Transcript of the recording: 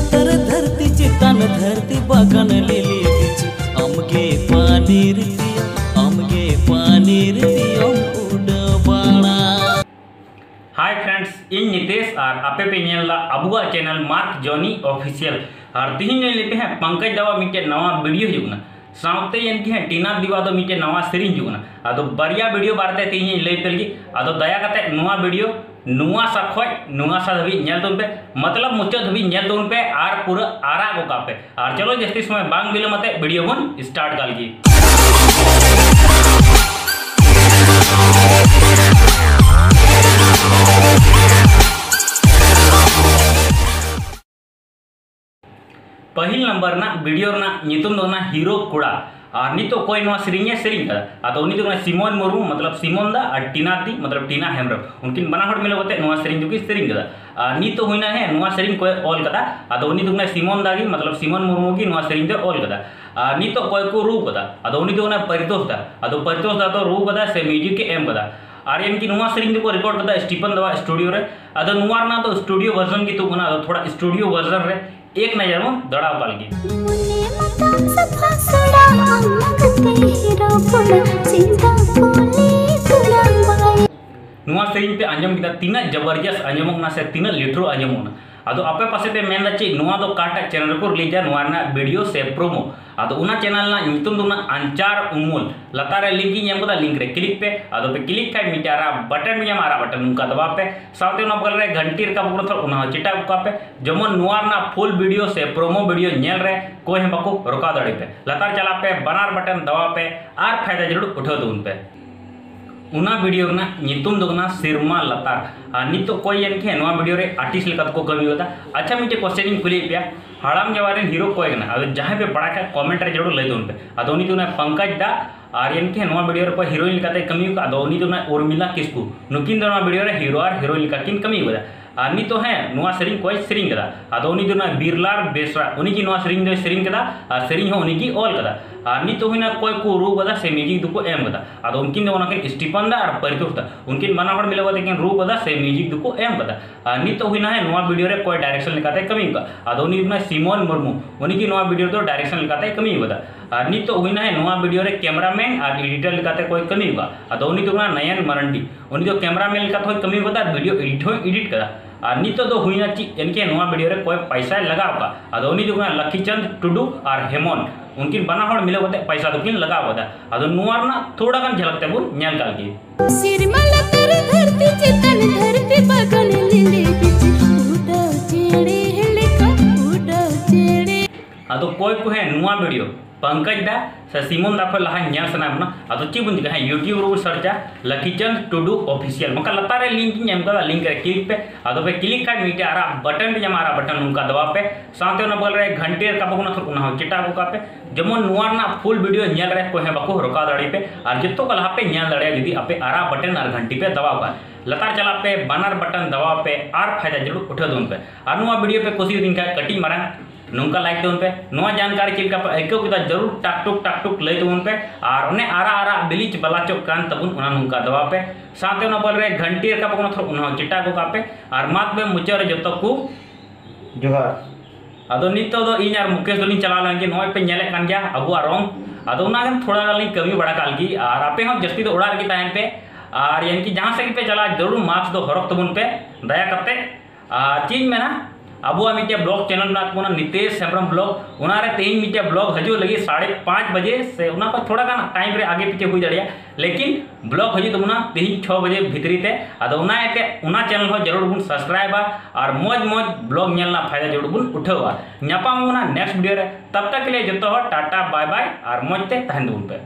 लतर धरती चितन धरती बगन बिची। अमगे पानी अमगे पानी हाय फ्रेंड्स इन नितेश और आपे पे नेला अबुआ चैनल मार्क जॉनी ऑफिशियल और तीन लेते हैं पंकज दवा मिटे नवा वीडियो हिजुगना साउते यन की है, टीना दीवा मिटे नवा से अदो बरिया वीडियो बारते तिहिन ले पेलगी। अदो दया कते नवा वीडियो नुआ सा नुआ सा धबी नेल दोन पे मतलब मुचाद धबी नेल दोन पे और पूरा आरा गोका पे और चलो जस्ती समय बांग बिलमते वीडियो बन स्टार्ट पहिल नंबर वीडियो हीरो कुड़ा। और नितो कोई नवा सेरिंग सेरिंग कदा अतो उनी तो सिमोन मुर्मू मतलब सिमोन और टीना दी मतलब टीना हेमरम उनकिन बना मिलो सेरिंग दुकी और नितो होइना है, नवा सेरिंग कोई ऑल कदा अतो उनी तो मतलब सिमोन मुर्मू की, नवा सेरिंग दे ऑल कदा और नितो को रू कदा अतो उनी तो परितोष दा। परितोष दा तो रू कदा से म्यूज़िक के एम कदा और इनकी सेरिंग को रिकॉर्ड कदा स्टीफन दवा स्टूडियो तो स्टूडियो वर्जन की तो बना थोड़ा स्टूडियो वर्जन એક નજરમાં દડા પાલગી ᱱᱚᱣᱟ ᱥᱮᱨᱮᱧ ᱯᱮ ᱟᱸᱡᱚᱢ ᱠᱮᱫᱟ ᱛᱤᱱᱟᱹᱜ ᱡᱚᱵᱚᱨᱡᱚᱥ ᱟᱸᱡᱚᱢᱚᱜ ᱠᱟᱱᱟ ᱥᱮ ᱛᱤᱱᱟᱹᱜ ᱞᱤᱴᱨᱚ ᱟᱸᱡᱚᱢᱚᱜ ᱠᱟᱱᱟ सेरिंग पे आंजम किता तीना ज़बरदस्त आंजमोग ना से तीना लिटरो आंजमोग अदो आपे पासे पे मेन दो काटा चैनल को रिलीज़ ना वीडियो से प्रोमो अदो उना ना ना अंचार उमूल लतारे लिंक लिंक रे क्लिक पे अदो पे क्लिक खाय मिटारा बटन में बटन उनका दबा पे घंटी उना चिटा का पे ना फुल वीडियो से प्रोमो वीडियो नेल रे कोई बाको रोका दड़ी पे लतार चला पे बनार बटन दबा पे आर फ़ायदा ज़रूर उठो दो पे उना वीडियो सिरमा लतार नितो कोई कि नवा वीडियो आर्टिस्ट लेका को कमी होता अच्छा मिटे क्वेश्चन कुली पे हड़ाम जवारे हीरो कोई अगर जहाँ पे पड़ा का कमेंट रे ज़रूर ले दो पे अदो उनी तो ना पंकज दा और कि नवा वीडियो कोई हीरोइन लेका कमी का अदो उनी तो ना उर्मिला किसकू नुकिन वीडियो हीरो और हीरोइन लेका किन कमी होता और नी तो है सेरिंग कोई सेरिंग कदा अदो उनी दो ना बिरलार बेसरा उनी की नुआ सेरिंग दो सेरिंग कदा और सेरिंग हो उनी की ऑल कदा और नी तो हुई ना कोई को रू कदा से म्यूज़िक दुको एम कदा अदो उनकिन स्टीफन दा और परितोष दा उनकिन बना हड़ मिले लेकिन रू कदा से म्यूज़िक दुको एम कदा और नी तो हुई ना है नुआ वीडियो कोई डायरेक्शन लिखाते कमी का अदो उनी ना सिमोन मुर्मू उनी की वीडियो तो डायरेक्शन लिखाते कमी कदा और नी तो हुई ना है नुआ वीडियो रे कैमरामैन और एडिटर लिखाते कोई कमी का अदो उनी तो ना नयन मरंडी उनी तो कैमरामैन ᱟᱨ ᱱᱤᱛᱚᱜ ᱫᱚ ᱦᱩᱭᱱᱟ ᱪᱮᱫ ᱮᱱᱠᱮ ᱱᱚᱣᱟ ᱵᱷᱤᱰᱤᱭᱳ ᱨᱮ ᱠᱚᱭ ᱯᱟᱭᱥᱟᱭ ᱞᱟᱜᱟᱣ ᱠᱟᱜ ᱟᱫᱚ ᱩᱱᱤ ᱫᱚ ᱦᱩᱭᱱᱟ ᱞᱚᱠᱠᱷᱤ ᱪᱟᱸᱫᱽ ᱴᱩᱰᱩ ᱟᱨ ᱦᱮᱢᱚᱱ ᱩᱱᱠᱤᱱ ᱵᱟᱱᱟ ᱦᱚᱲ ᱢᱤᱞᱟᱹᱣ ᱠᱟᱛᱮ ᱯᱟᱭᱥᱟ ᱫᱚᱠᱤᱱ ᱞᱟᱜᱟᱣ ᱠᱟᱫᱟ ᱟᱫᱚ ᱱᱚᱣᱟ ᱨᱮᱱᱟᱜ ᱛᱷᱚᱲᱟ ᱜᱟᱱ ᱡᱷᱟᱞᱟᱠ ᱛᱮᱵᱚᱱ ᱧᱮᱞ ᱠᱟᱜ ᱜᱮ ᱥᱤᱨᱢᱟ ᱞᱟᱛᱟᱨ ᱫᱷᱟᱹᱨᱛᱤ ᱪᱮᱛᱟᱱ ᱫᱷᱟᱹᱨᱛᱤ ᱵᱟᱜᱟᱱ ᱞᱤᱸᱰᱤ ᱵᱤᱪ ᱩᱰᱟᱹᱣ ᱪᱮᱬᱮ ᱦᱮᱞᱮᱠᱟ ᱩᱰᱟᱹᱣ ᱪᱮᱬᱮ ᱟᱫᱚ ᱠᱚᱭ ᱠᱚ ᱦᱮᱸ ᱱᱚᱣᱟ ᱵᱷᱤᱰᱤᱭᱳ पंकज दा ससीमोन दा फल लहा न्या सना बना अतो ची बुन दिखा यूट्यूब रो सर्चा lucky Chand to do official मका लतारे लिंक नि एम का लिंक रे क्लिक पे। अतो पे क्लिक का नीचे आरा बटन पे जमारा बटन उनका दबा पे। साथे न बोल रहे घंटे का बकुना थर कुना हो चिटा बुका पे। जमन नुआर ना फुल वीडियो न्याल रे को है बको रोका दाड़ी पे। और जितो का लहापे पे न्याल दड़े यदि अपे आरा बटन और घंटी पे दबा का लतार चला पे बनार बटन दबा पे, आर फ़ायदा ज़रूर उठा दून पे। और वीडियो पे कोशिश दिन का कटी मारा। नुका लाइक दोन पे जानकारी पे किदा ज़रूर टाक टुक टाक टुक ले दोन पे और उन्हें आरा आरा बिलिच बलाचो कान तबुन नुका दबा पे। साथे बल घंटी का थो उना चिटा को कापे। और मात पे मुचे रे जतो को जोहार। अदो नितो दो इन यार मुकेश दोलिन चला पे गया अबु आरोंग अदो उना गन थोड़ा गालिन कमी बड़ा की और आपे हम जस्ती तो के ताहन पे। और यानी कि जहाँ से पे चला ज़रूर मास्क हरक तबुन पे दया करते। चीज़ में मिट्टे ब्लॉग चैनल में नितेश हेम्ब्रम ब्लॉग उनारे तेईन मिट्टे ब्लॉग हजू लगे साढ़े पाँच बजे से उना पर थोड़ा गाना टाइम रे आगे पीछे हो। दाड़िया लेकिन ब्लॉग हजू तो तेईन छः बजे भितरी ते अदो चैनल हो ज़रूर बुन सब्सक्राइबा और मौज मौज ब्लॉग नेलना फ़ायदा ज़रूर बुन उठावा नेक्स्ट वीडियो तब तक के लिए जो टाटा, बाय बाय, और मौज ते तहन पे।